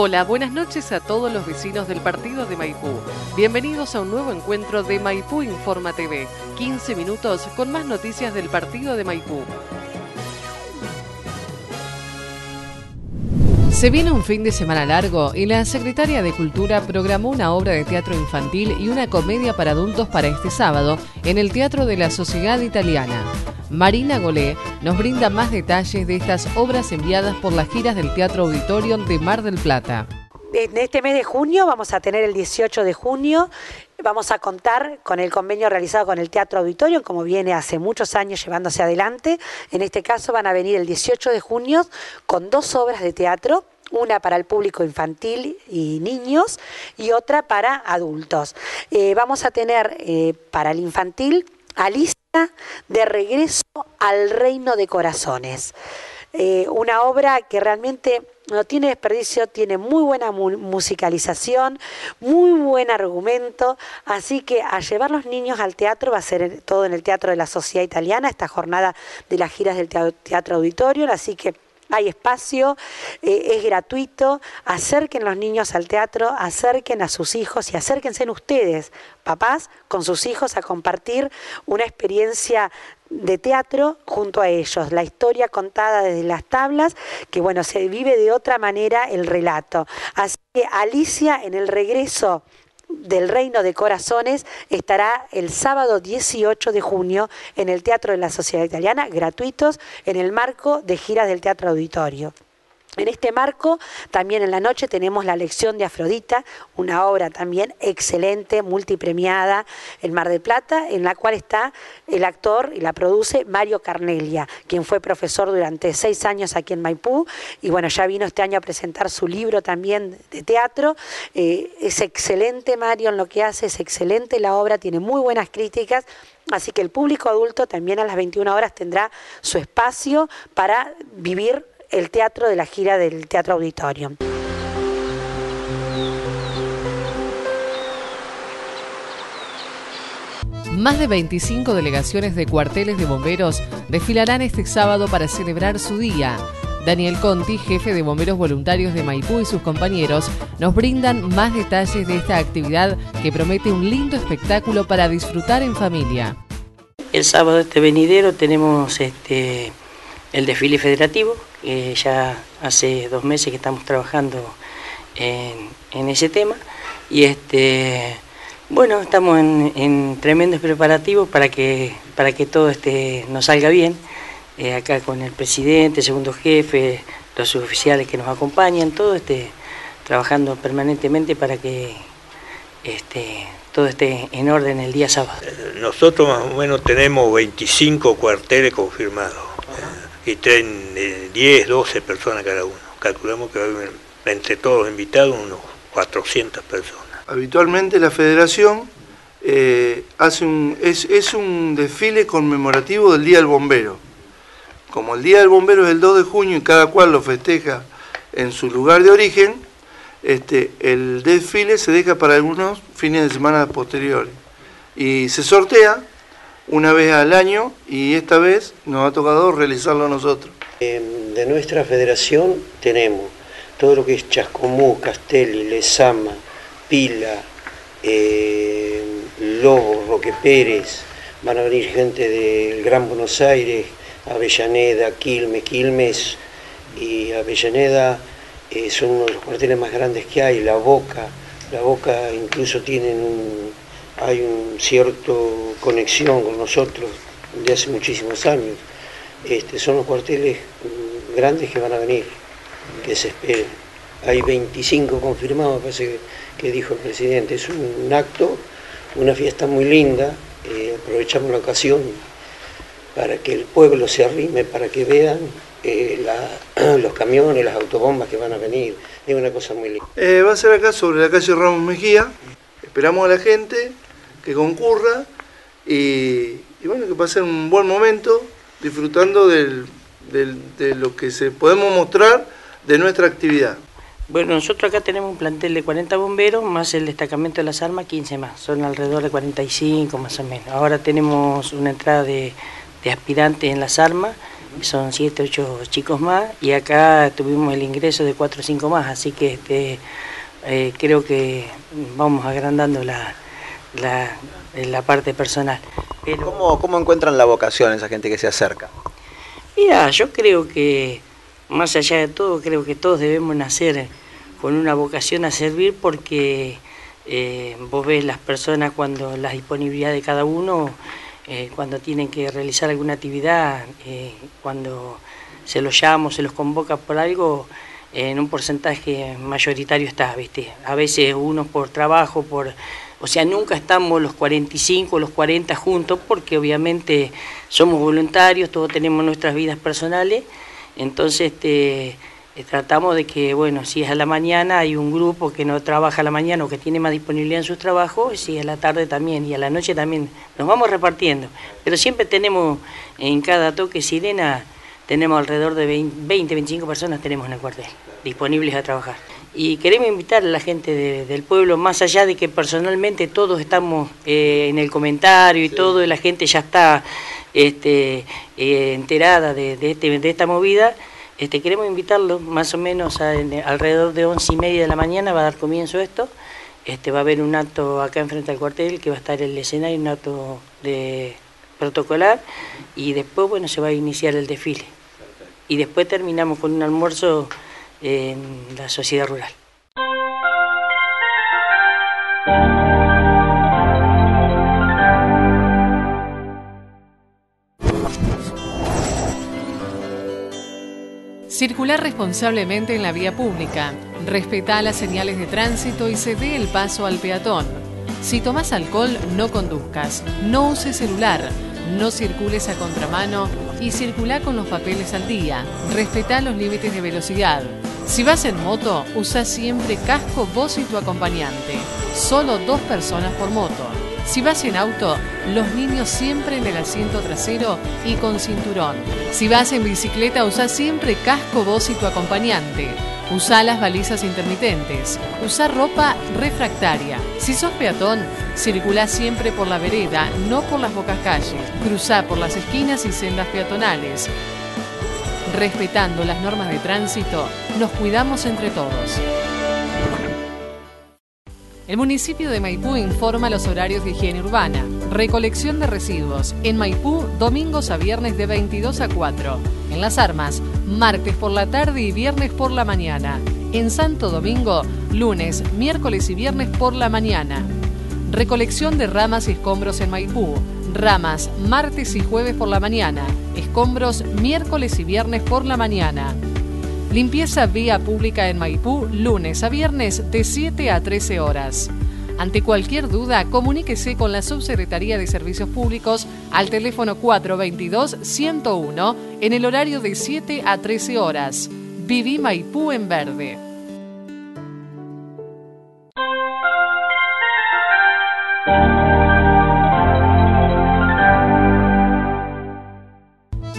Hola, buenas noches a todos los vecinos del partido de Maipú. Bienvenidos a un nuevo encuentro de Maipú Informa TV. 15 minutos con más noticias del partido de Maipú. Se viene un fin de semana largo y la secretaria de Cultura programó una obra de teatro infantil y una comedia para adultos para este sábado en el Teatro de la Sociedad Italiana. Marina Golé nos brinda más detalles de estas obras enviadas por las giras del Teatro Auditorium de Mar del Plata. En este mes de junio vamos a tener el 18 de junio Vamos a contar con el convenio realizado con el Teatro Auditorio, como viene hace muchos años llevándose adelante. En este caso van a venir el 18 de junio con dos obras de teatro, una para el público infantil y niños y otra para adultos. Eh, vamos a tener eh, para el infantil Alicia de regreso al reino de corazones. Eh, una obra que realmente no tiene desperdicio, tiene muy buena musicalización, muy buen argumento, así que a llevar los niños al teatro va a ser todo en el Teatro de la Sociedad Italiana, esta jornada de las giras del Teatro Auditorio, así que hay espacio, eh, es gratuito, acerquen los niños al teatro, acerquen a sus hijos y acérquense ustedes, papás, con sus hijos a compartir una experiencia de teatro junto a ellos, la historia contada desde las tablas, que bueno, se vive de otra manera el relato. Así que Alicia en el regreso del Reino de Corazones estará el sábado 18 de junio en el Teatro de la Sociedad Italiana, gratuitos, en el marco de giras del Teatro Auditorio. En este marco, también en la noche tenemos la lección de Afrodita, una obra también excelente, multipremiada, El Mar de Plata, en la cual está el actor y la produce Mario Carnelia, quien fue profesor durante seis años aquí en Maipú y bueno, ya vino este año a presentar su libro también de teatro. Eh, es excelente Mario en lo que hace, es excelente la obra, tiene muy buenas críticas. Así que el público adulto también a las 21 horas tendrá su espacio para vivir el teatro de la gira del Teatro Auditorio. Más de 25 delegaciones de cuarteles de bomberos desfilarán este sábado para celebrar su día. Daniel Conti, jefe de bomberos voluntarios de Maipú y sus compañeros, nos brindan más detalles de esta actividad que promete un lindo espectáculo para disfrutar en familia. El sábado este venidero tenemos este el desfile federativo, ya hace dos meses que estamos trabajando en, ese tema. Y este bueno estamos en, tremendos preparativos para que para que todo este nos salga bien. Eh, acá con el presidente, segundo jefe, los oficiales que nos acompañan, todo este trabajando permanentemente para que este todo esté en orden el día sábado. Nosotros más o menos tenemos 25 cuarteles confirmados y traen 10, 12 personas cada uno. Calculamos que entre todos los invitados unos 400 personas. Habitualmente la federación eh, hace un, es, es un desfile conmemorativo del Día del Bombero. Como el Día del Bombero es el 2 de junio y cada cual lo festeja en su lugar de origen, este, el desfile se deja para algunos fines de semana posteriores. Y se sortea una vez al año y esta vez nos ha tocado realizarlo nosotros. De nuestra federación tenemos todo lo que es Chascomú, Castelli, Lezama, Pila, eh, Lobo, Roque Pérez, van a venir gente del Gran Buenos Aires, Avellaneda, Quilmes, Quilmes y Avellaneda eh, son uno de los cuarteles más grandes que hay, La Boca, La Boca incluso tienen un, hay un cierto conexión con nosotros de hace muchísimos años. Este, son los cuarteles mm, grandes que van a venir, que se esperen. Hay 25 confirmados, parece que, dijo el presidente. Es un acto, una fiesta muy linda. Eh, aprovechamos la ocasión para que el pueblo se arrime, para que vean eh, los camiones, las autobombas que van a venir. Es una cosa muy linda. Eh, va a ser acá sobre la calle Ramos Mejía. Esperamos a la gente que concurra y, bueno, que pasen un buen momento disfrutando de lo que se podemos mostrar de nuestra actividad. Bueno, nosotros acá tenemos un plantel de 40 bomberos, más el destacamento de las armas, 15 más. Son alrededor de 45 más o menos. Ahora tenemos una entrada de, aspirantes en las armas son 7, 8 chicos más, y acá tuvimos el ingreso de 4 o 5 más, así que este, eh, creo que vamos agrandando la, la, parte personal. ¿Cómo, ¿Cómo encuentran la vocación esa gente que se acerca? Mira, yo creo que, más allá de todo, creo que todos debemos nacer con una vocación a servir porque eh, vos ves las personas cuando la disponibilidad de cada uno, eh, cuando tienen que realizar alguna actividad, eh, cuando se los llama o se los convoca por algo, en un porcentaje mayoritario está, ¿viste? A veces uno por trabajo, por... O sea, nunca estamos los 45, los 40 juntos, porque obviamente somos voluntarios, todos tenemos nuestras vidas personales, entonces este, eh, tratamos de que, bueno, si es a la mañana hay un grupo que no trabaja a la mañana o que tiene más disponibilidad en sus trabajos, y si es a la tarde también y a la noche también, nos vamos repartiendo. Pero siempre tenemos en cada toque sirena, tenemos alrededor de 20, 25 personas tenemos en el cuartel, disponibles a trabajar. Y queremos invitar a la gente del pueblo, más allá de que personalmente todos estamos eh, en el comentario y todo, y la gente ya está este, eh, enterada de, de, este, de esta movida, este, queremos invitarlo más o menos alrededor de once y media de la mañana, va a dar comienzo esto. Este, va a haber un acto acá enfrente del cuartel que va a estar el escenario, un acto de protocolar y después bueno se va a iniciar el desfile. Y después terminamos con un almuerzo en la sociedad rural. Circular responsablemente en la vía pública. Respeta las señales de tránsito y cede el paso al peatón. Si tomas alcohol, no conduzcas. No uses celular. No circules a contramano y circula con los papeles al día. Respeta los límites de velocidad. Si vas en moto, usa siempre casco vos y tu acompañante. Solo dos personas por moto. Si vas en auto, los niños siempre en el asiento trasero y con cinturón. Si vas en bicicleta, usa siempre casco vos y tu acompañante. Usa las balizas intermitentes. Usa ropa refractaria. Si sos peatón, circula siempre por la vereda, no por las bocas calles. Cruza por las esquinas y sendas peatonales. Respetando las normas de tránsito, nos cuidamos entre todos. El municipio de Maipú informa los horarios de higiene urbana. Recolección de residuos. En Maipú, domingos a viernes de 22 a 4. En Las Armas, martes por la tarde y viernes por la mañana. En Santo Domingo, lunes, miércoles y viernes por la mañana. Recolección de ramas y escombros en Maipú. Ramas, martes y jueves por la mañana. Escombros, miércoles y viernes por la mañana. Limpieza vía pública en Maipú, lunes a viernes de 7 a 13 horas. Ante cualquier duda, comuníquese con la Subsecretaría de Servicios Públicos al teléfono 422-101 en el horario de 7 a 13 horas. Viví Maipú en verde.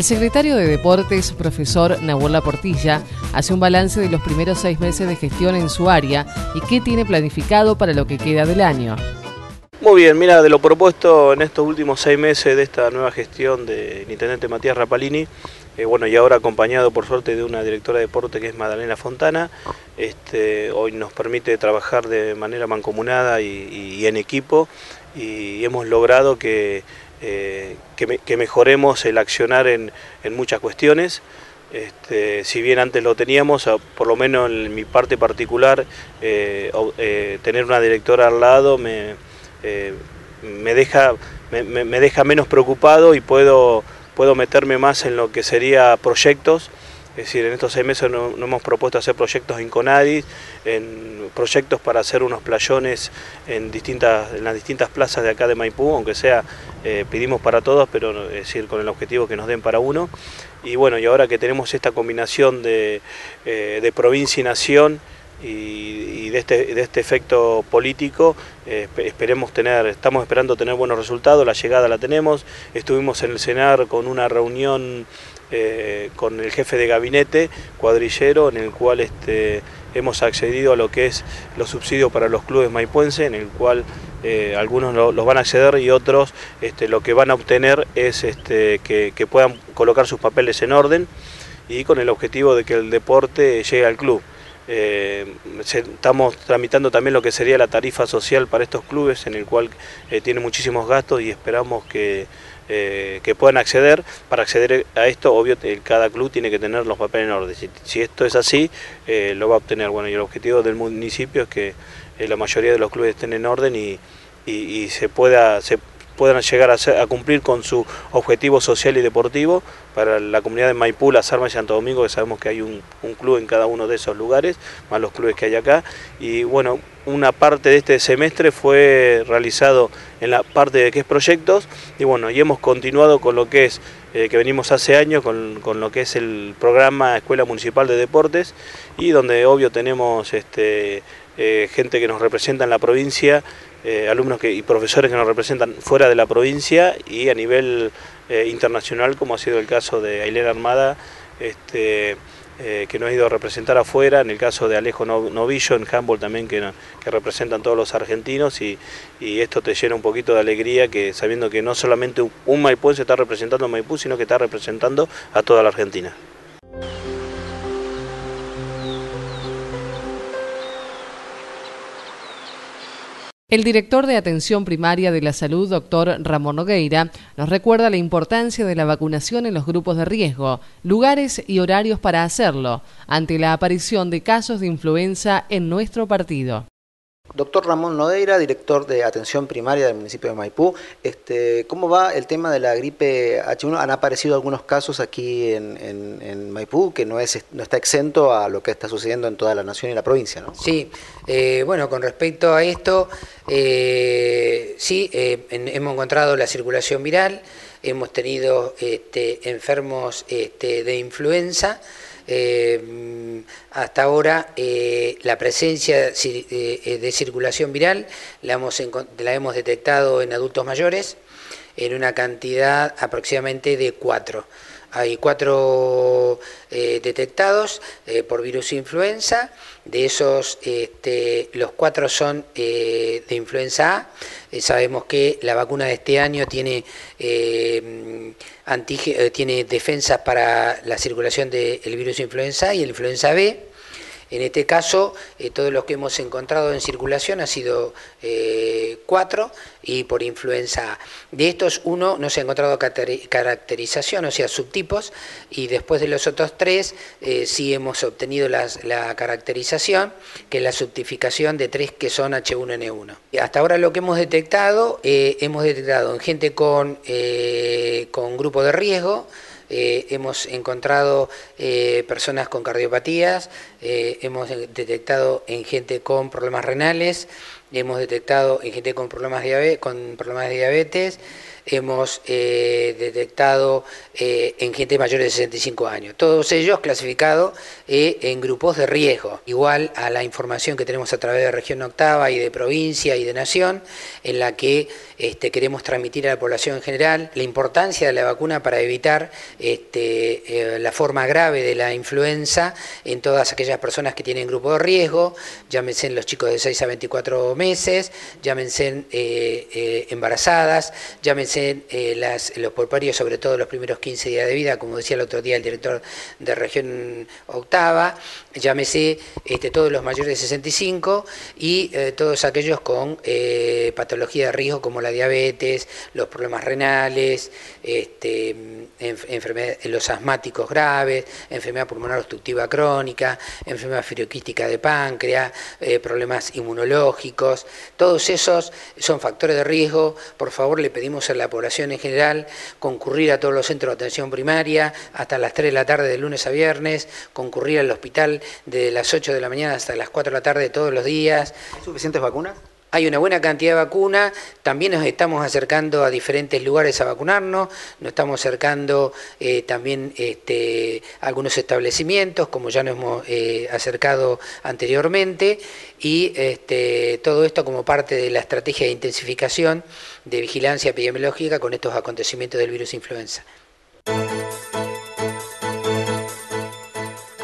El secretario de Deportes, profesor Nahuel Portilla, hace un balance de los primeros seis meses de gestión en su área y qué tiene planificado para lo que queda del año. Muy bien, mira, de lo propuesto en estos últimos seis meses de esta nueva gestión del intendente Matías Rapalini, eh, bueno, y ahora acompañado por suerte de una directora de deporte que es Madalena Fontana, este, hoy nos permite trabajar de manera mancomunada y en equipo y hemos logrado que eh, que, mejoremos el accionar en, muchas cuestiones. Este, si bien antes lo teníamos, por lo menos en mi parte particular, eh, eh, tener una directora al lado me, me, deja, me, deja menos preocupado y puedo, puedo meterme más en lo que sería proyectos es decir, en estos seis meses nos no hemos propuesto hacer proyectos en Conadis, en proyectos para hacer unos playones en, distintas, en las distintas plazas de acá de Maipú, aunque sea eh, pedimos para todos, pero es decir, con el objetivo que nos den para uno. Y bueno, y ahora que tenemos esta combinación de, eh, provincia y nación, y, de, este, de, este, efecto político. Eh, esperemos tener, estamos esperando tener buenos resultados, la llegada la tenemos. Estuvimos en el CENAR con una reunión eh, con el jefe de gabinete cuadrillero en el cual este, hemos accedido a lo que es los subsidios para los clubes maipuenses, en el cual eh, algunos los van a acceder y otros este, lo que van a obtener es este, que, puedan colocar sus papeles en orden y con el objetivo de que el deporte llegue al club. Eh, estamos tramitando también lo que sería la tarifa social para estos clubes, en el cual eh, tiene muchísimos gastos y esperamos que, que, puedan acceder. Para acceder a esto, obvio, cada club tiene que tener los papeles en orden. Si, esto es así, lo va a obtener. Bueno, y el objetivo del municipio es que la mayoría de los clubes estén en orden y, se pueda puedan llegar a, cumplir con su objetivo social y deportivo. Para la comunidad de Maipú, Las Armas y Santo Domingo, que sabemos que hay un, club en cada uno de esos lugares, más los clubes que hay acá. Y bueno, una parte de este semestre fue realizado en la parte de que es proyectos. Y bueno, y hemos continuado con lo que es, eh, que venimos hace años, con, con, lo que es el programa Escuela Municipal de Deportes. Y donde obvio tenemos este, eh, gente que nos representa en la provincia, eh, alumnos que, y profesores que nos representan fuera de la provincia y a nivel eh, internacional, como ha sido el caso de Ailera Armada, este, que nos ha ido a representar afuera, en el caso de Alejo Novillo, en handball también, que, que representan todos los argentinos, y, esto te llena un poquito de alegría, que sabiendo que no solamente un Maipú se está representando a Maipú, sino que está representando a toda la Argentina. El director de Atención Primaria de la Salud, doctor Ramón Nogueira, nos recuerda la importancia de la vacunación en los grupos de riesgo, lugares y horarios para hacerlo, ante la aparición de casos de influenza en nuestro partido. Doctor Ramón Nodeira, director de atención primaria del municipio de Maipú, este, ¿cómo va el tema de la gripe H1? Han aparecido algunos casos aquí en, Maipú que no, es, no está exento a lo que está sucediendo en toda la nación y la provincia, ¿no? Sí, eh, bueno, con respecto a esto, eh, sí, eh, hemos encontrado la circulación viral, hemos tenido este, enfermos este, de influenza, eh, hasta ahora eh, la presencia eh, de circulación viral la hemos detectado en adultos mayores en una cantidad aproximadamente de cuatro. Hay cuatro detectados por virus influenza, de esos este, los cuatro son de influenza A. sabemos que la vacuna de este año tiene eh, tiene defensas para la circulación del virus influenza y el influenza B. En este caso, eh, todos los que hemos encontrado en circulación ha sido eh, cuatro y por influenza A. De estos, uno no se ha encontrado caracterización, o sea, subtipos, y después de los otros tres eh, sí hemos obtenido la caracterización, que es la subtificación de tres que son H1N1. Hasta ahora lo que hemos detectado, hemos detectado en gente con, con grupo de riesgo, eh, hemos encontrado eh, personas con cardiopatías, eh, hemos detectado en gente con problemas renales, hemos detectado en gente con problemas, con problemas de diabetes, hemos eh, detectado eh, en gente mayor de 65 años. Todos ellos clasificados eh, en grupos de riesgo, igual a la información que tenemos a través de región octava y de provincia y de nación, en la que este, queremos transmitir a la población en general la importancia de la vacuna para evitar este, la forma grave de la influenza en todas aquellas personas que tienen grupo de riesgo, llámense los chicos de 6 a 24 meses, llámense embarazadas, llámense eh, los porparios, sobre todo los primeros 15 días de vida, como decía el otro día el director de región octava, llámese este, todos los mayores de 65 y eh, todos aquellos con eh, patología de riesgo como la diabetes, los problemas renales, este, los asmáticos graves, enfermedad pulmonar obstructiva crónica, enfermedad fibroquística de páncreas, problemas inmunológicos, todos esos son factores de riesgo. Por favor, le pedimos a la población en general concurrir a todos los centros de atención primaria hasta las 3 de la tarde de lunes a viernes, concurrir al hospital de las 8 de la mañana hasta las 4 de la tarde todos los días. ¿Hay suficientes vacunas? Hay una buena cantidad de vacunas, también nos estamos acercando a diferentes lugares a vacunarnos, nos estamos acercando eh, también este, a algunos establecimientos, como ya nos hemos eh, acercado anteriormente, y este, todo esto como parte de la estrategia de intensificación de vigilancia epidemiológica con estos acontecimientos del virus influenza.